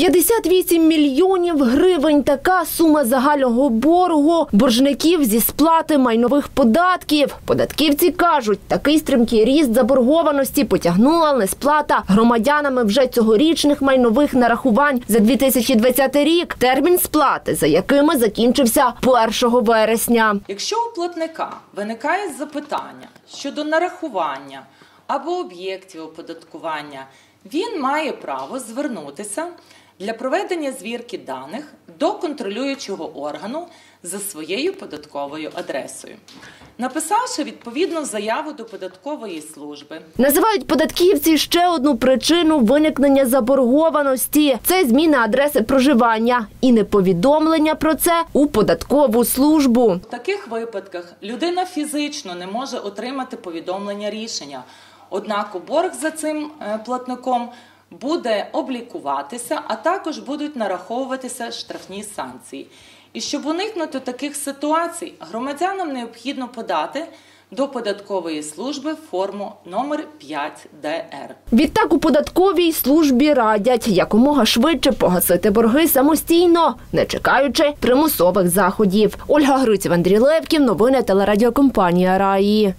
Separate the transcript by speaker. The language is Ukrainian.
Speaker 1: 58 мільйонів гривень – така сума загального боргу боржників зі сплати майнових податків. Податківці кажуть, такий стрімкий ріст заборгованості потягнула несплата громадянами вже цьогорічних майнових нарахувань за 2020 рік. Термін сплати, за якими закінчився 1 вересня.
Speaker 2: Якщо у платника виникає запитання щодо нарахування або об'єктів оподаткування, він має право звернутися для проведення звірки даних до контролюючого органу за своєю податковою адресою, написавши відповідну заяву до податкової служби.
Speaker 1: Називають податківці ще одну причину виникнення заборгованості – це зміна адреси проживання і неповідомлення про це у податкову службу.
Speaker 2: В таких випадках людина фізично не може отримати повідомлення рішення. Однак борг за цим е, платником буде облікуватися, а також будуть нараховуватися штрафні санкції. І щоб уникнути таких ситуацій, громадянам необхідно подати до податкової служби форму номер 5 ДР.
Speaker 1: Відтак у податковій службі радять якомога швидше погасити борги самостійно, не чекаючи примусових заходів. Ольга Гриців, Андрій Левків, новини телерадіокомпанія Раї.